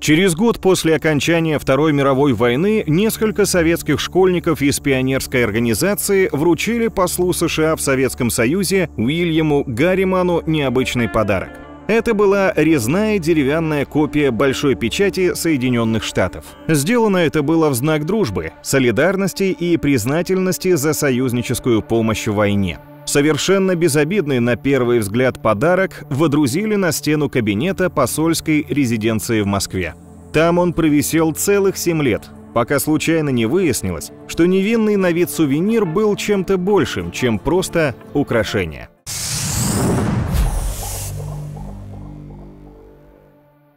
Через год после окончания Второй мировой войны несколько советских школьников из пионерской организации вручили послу США в Советском Союзе Уильяму Гарриману необычный подарок. Это была резная деревянная копия большой печати Соединенных Штатов. Сделано это было в знак дружбы, солидарности и признательности за союзническую помощь в войне. Совершенно безобидный на первый взгляд подарок водрузили на стену кабинета посольской резиденции в Москве. Там он провисел целых семь лет, пока случайно не выяснилось, что невинный на вид сувенир был чем-то большим, чем просто украшение.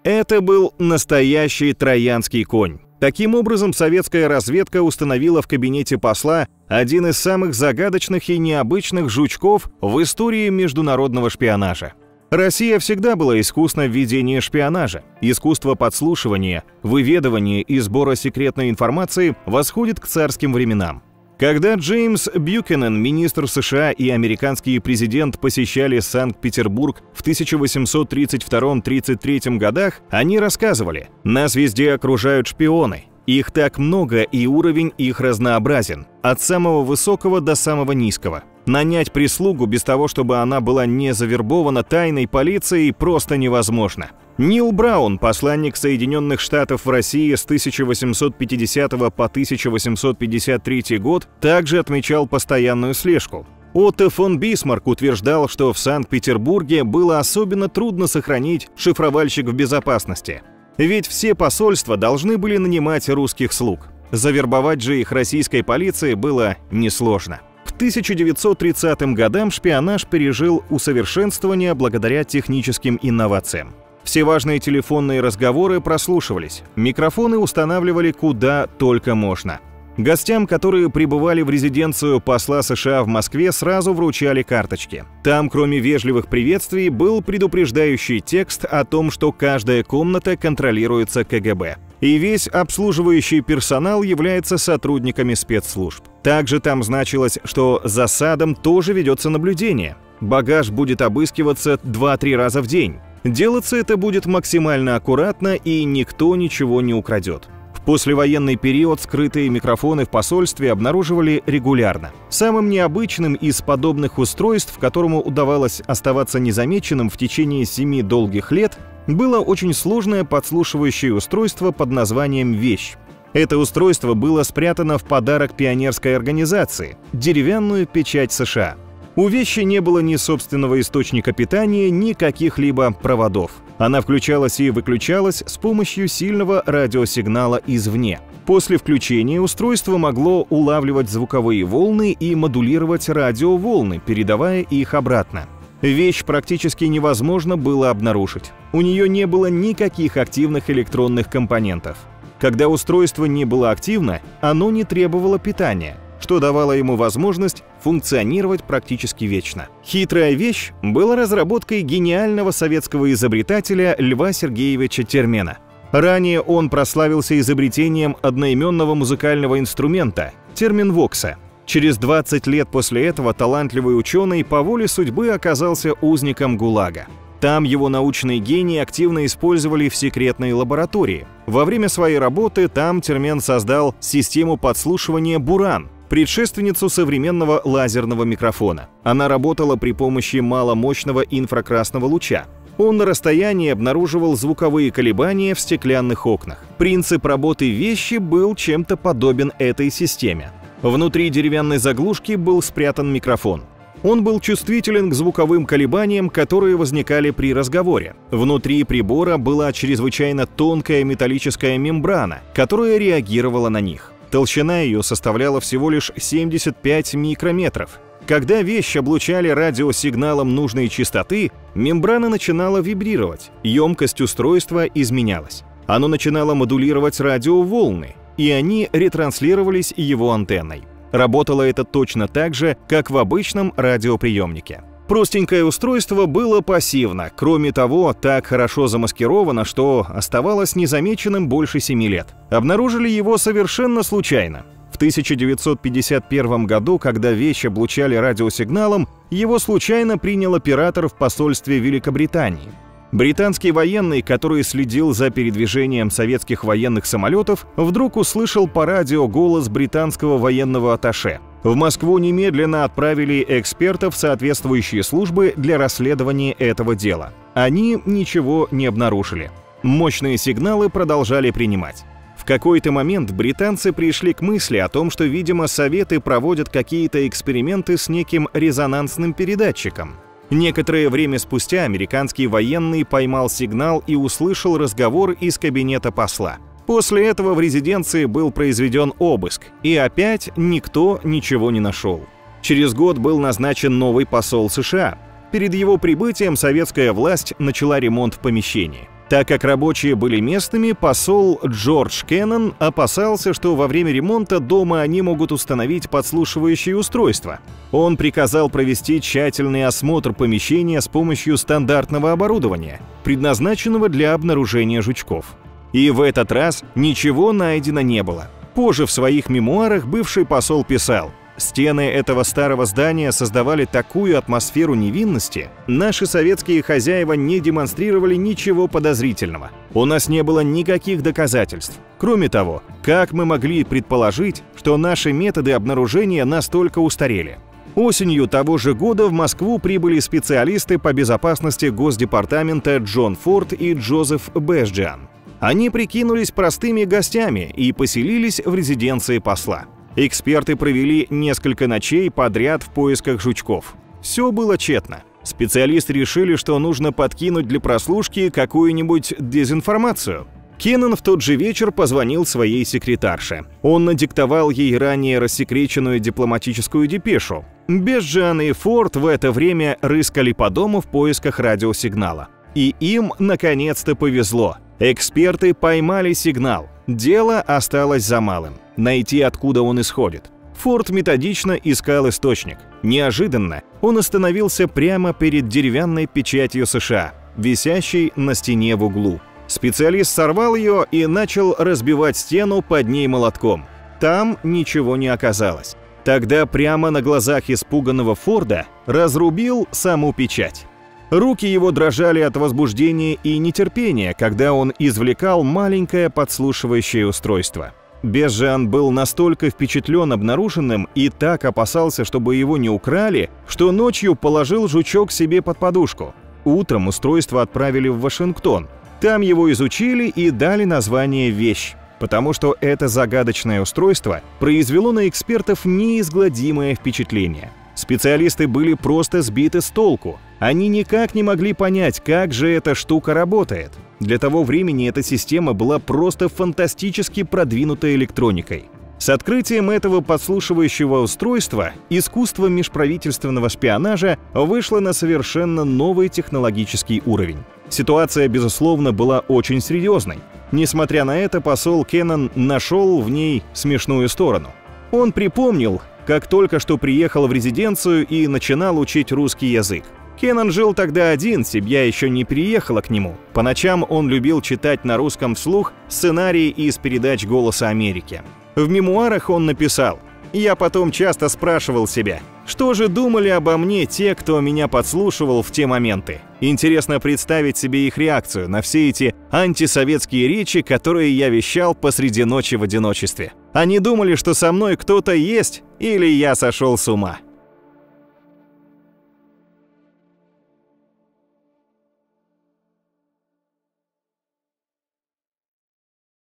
Это был настоящий троянский конь. Таким образом, советская разведка установила в кабинете посла один из самых загадочных и необычных жучков в истории международного шпионажа. Россия всегда была искусна в ведении шпионажа. Искусство подслушивания, выведывания и сбора секретной информации восходит к царским временам. Когда Джеймс Бьюкенен, министр США и американский президент посещали Санкт-Петербург в 1832-33 годах, они рассказывали, «Нас везде окружают шпионы. Их так много, и уровень их разнообразен, от самого высокого до самого низкого. Нанять прислугу без того, чтобы она была не завербована тайной полицией, просто невозможно. Нил Браун, посланник Соединенных Штатов в России с 1850 по 1853 год, также отмечал постоянную слежку. Отто фон Бисмарк утверждал, что в Санкт-Петербурге было особенно трудно сохранить шифровальщик в безопасности. Ведь все посольства должны были нанимать русских слуг. Завербовать же их российской полиции было несложно. К 1930 годам шпионаж пережил усовершенствование благодаря техническим инновациям. Все важные телефонные разговоры прослушивались, микрофоны устанавливали куда только можно. Гостям, которые прибывали в резиденцию посла США в Москве, сразу вручали карточки. Там, кроме вежливых приветствий, был предупреждающий текст о том, что каждая комната контролируется КГБ. И весь обслуживающий персонал является сотрудниками спецслужб. Также там значилось, что за садом тоже ведется наблюдение. Багаж будет обыскиваться 2-3 раза в день. Делаться это будет максимально аккуратно и никто ничего не украдет. Послевоенный период скрытые микрофоны в посольстве обнаруживали регулярно. Самым необычным из подобных устройств, которому удавалось оставаться незамеченным в течение семи долгих лет, было очень сложное подслушивающее устройство под названием «Вещь». Это устройство было спрятано в подарок пионерской организации – деревянную печать США – у вещи не было ни собственного источника питания, ни каких-либо проводов. Она включалась и выключалась с помощью сильного радиосигнала извне. После включения устройство могло улавливать звуковые волны и модулировать радиоволны, передавая их обратно. Вещь практически невозможно было обнаружить. У нее не было никаких активных электронных компонентов. Когда устройство не было активно, оно не требовало питания – что давало ему возможность функционировать практически вечно. Хитрая вещь была разработкой гениального советского изобретателя Льва Сергеевича Термена. Ранее он прославился изобретением одноименного музыкального инструмента – терминвокса. Через 20 лет после этого талантливый ученый по воле судьбы оказался узником ГУЛАГа. Там его научные гении активно использовали в секретной лаборатории. Во время своей работы там Термен создал систему подслушивания «Буран», предшественницу современного лазерного микрофона. Она работала при помощи маломощного инфракрасного луча. Он на расстоянии обнаруживал звуковые колебания в стеклянных окнах. Принцип работы вещи был чем-то подобен этой системе. Внутри деревянной заглушки был спрятан микрофон. Он был чувствителен к звуковым колебаниям, которые возникали при разговоре. Внутри прибора была чрезвычайно тонкая металлическая мембрана, которая реагировала на них. Толщина ее составляла всего лишь 75 микрометров. Когда вещь облучали радиосигналом нужной частоты, мембрана начинала вибрировать, емкость устройства изменялась. Оно начинало модулировать радиоволны, и они ретранслировались его антенной. Работало это точно так же, как в обычном радиоприемнике. Простенькое устройство было пассивно, кроме того, так хорошо замаскировано, что оставалось незамеченным больше семи лет. Обнаружили его совершенно случайно. В 1951 году, когда вещь облучали радиосигналом, его случайно принял оператор в посольстве Великобритании. Британский военный, который следил за передвижением советских военных самолетов, вдруг услышал по радио голос британского военного атташе. В Москву немедленно отправили экспертов соответствующие службы для расследования этого дела. Они ничего не обнаружили. Мощные сигналы продолжали принимать. В какой-то момент британцы пришли к мысли о том, что, видимо, Советы проводят какие-то эксперименты с неким резонансным передатчиком. Некоторое время спустя американский военный поймал сигнал и услышал разговор из кабинета посла. После этого в резиденции был произведен обыск, и опять никто ничего не нашел. Через год был назначен новый посол США. Перед его прибытием советская власть начала ремонт в помещении. Так как рабочие были местными, посол Джордж Кеннон опасался, что во время ремонта дома они могут установить подслушивающие устройства. Он приказал провести тщательный осмотр помещения с помощью стандартного оборудования, предназначенного для обнаружения жучков. И в этот раз ничего найдено не было. Позже в своих мемуарах бывший посол писал Стены этого старого здания создавали такую атмосферу невинности, наши советские хозяева не демонстрировали ничего подозрительного. У нас не было никаких доказательств. Кроме того, как мы могли предположить, что наши методы обнаружения настолько устарели? Осенью того же года в Москву прибыли специалисты по безопасности Госдепартамента Джон Форд и Джозеф Бэшджиан. Они прикинулись простыми гостями и поселились в резиденции посла. Эксперты провели несколько ночей подряд в поисках жучков. Все было тщетно. Специалисты решили, что нужно подкинуть для прослушки какую-нибудь дезинформацию. Кеннон в тот же вечер позвонил своей секретарше. Он надиктовал ей ранее рассекреченную дипломатическую депешу. Бесджан и Форд в это время рыскали по дому в поисках радиосигнала. И им, наконец-то, повезло. Эксперты поймали сигнал. Дело осталось за малым – найти, откуда он исходит. Форд методично искал источник. Неожиданно он остановился прямо перед деревянной печатью США, висящей на стене в углу. Специалист сорвал ее и начал разбивать стену под ней молотком. Там ничего не оказалось. Тогда прямо на глазах испуганного Форда разрубил саму печать. Руки его дрожали от возбуждения и нетерпения, когда он извлекал маленькое подслушивающее устройство. Безжан был настолько впечатлен обнаруженным и так опасался, чтобы его не украли, что ночью положил жучок себе под подушку. Утром устройство отправили в Вашингтон. Там его изучили и дали название «Вещь», потому что это загадочное устройство произвело на экспертов неизгладимое впечатление – Специалисты были просто сбиты с толку. Они никак не могли понять, как же эта штука работает. Для того времени эта система была просто фантастически продвинутой электроникой. С открытием этого подслушивающего устройства искусство межправительственного шпионажа вышло на совершенно новый технологический уровень. Ситуация, безусловно, была очень серьезной. Несмотря на это, посол Кеннон нашел в ней смешную сторону. Он припомнил, как только что приехал в резиденцию и начинал учить русский язык. Кеннон жил тогда один, семья еще не приехала к нему. По ночам он любил читать на русском вслух сценарии из передач «Голоса Америки». В мемуарах он написал «Я потом часто спрашивал себя, что же думали обо мне те, кто меня подслушивал в те моменты? Интересно представить себе их реакцию на все эти антисоветские речи, которые я вещал посреди ночи в одиночестве. Они думали, что со мной кто-то есть или я сошел с ума.